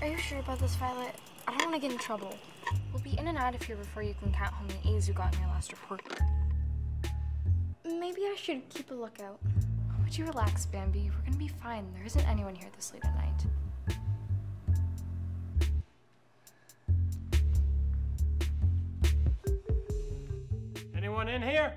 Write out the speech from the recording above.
Are you sure about this, Violet? I don't want to get in trouble. We'll be in and out of here before you can count how many A's you got in your last report. Maybe I should keep a lookout. Would you relax, Bambi? We're gonna be fine. There isn't anyone here this late at night. Anyone in here?